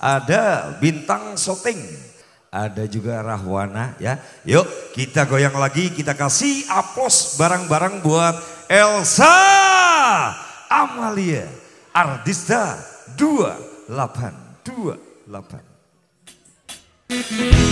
ada Bintang Soting, ada juga Rahwana ya. Yuk kita goyang lagi, kita kasih aplos barang-barang buat Elsa Amalia Ardista 2828.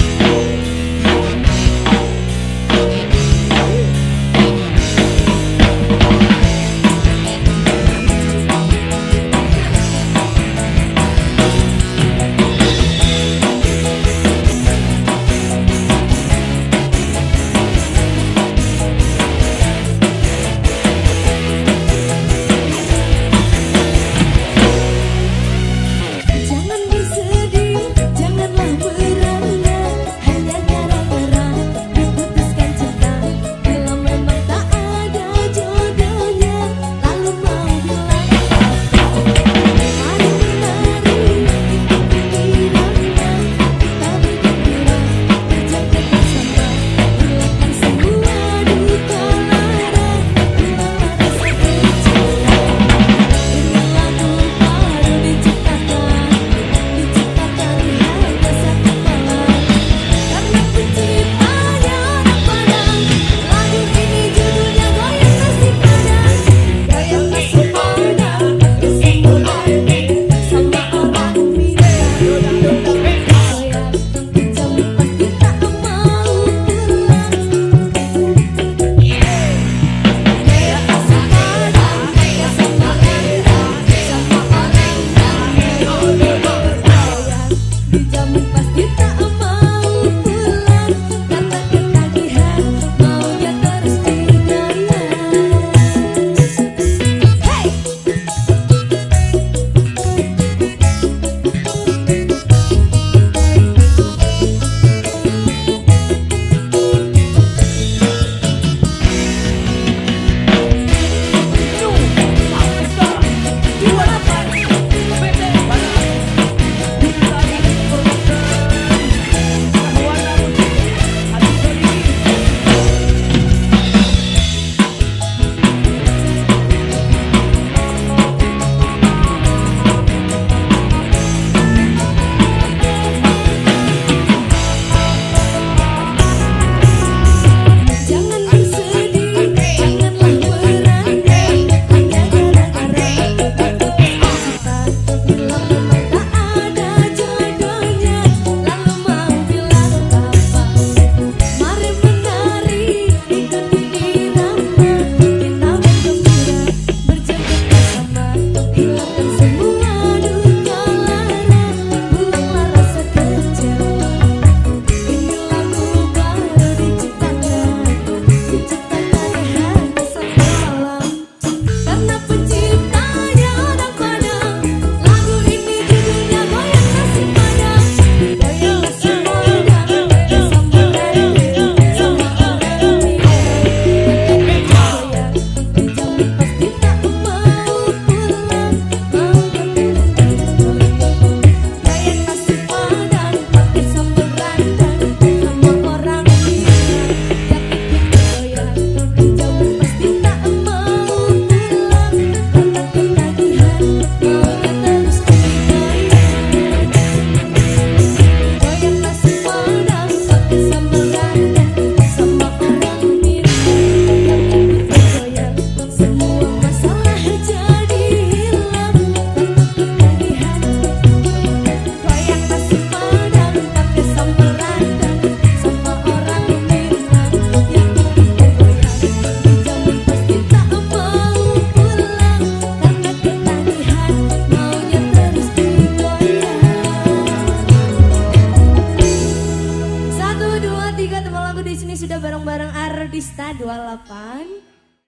Artista 28